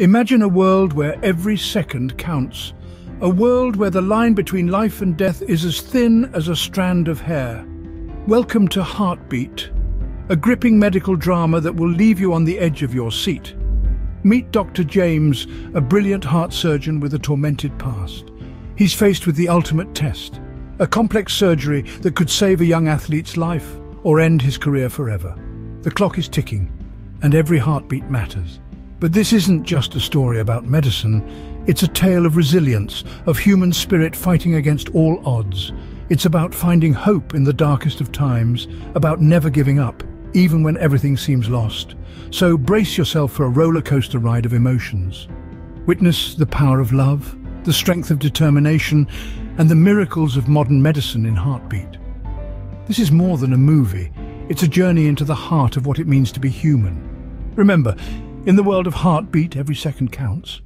Imagine a world where every second counts. A world where the line between life and death is as thin as a strand of hair. Welcome to Heartbeat, a gripping medical drama that will leave you on the edge of your seat. Meet Dr. James, a brilliant heart surgeon with a tormented past. He's faced with the ultimate test, a complex surgery that could save a young athlete's life or end his career forever. The clock is ticking, and every heartbeat matters. But this isn't just a story about medicine. It's a tale of resilience, of human spirit fighting against all odds. It's about finding hope in the darkest of times, about never giving up, even when everything seems lost. So brace yourself for a roller coaster ride of emotions. Witness the power of love, the strength of determination, and the miracles of modern medicine in Heartbeat. This is more than a movie. It's a journey into the heart of what it means to be human. Remember, in the world of Heartbeat, every second counts.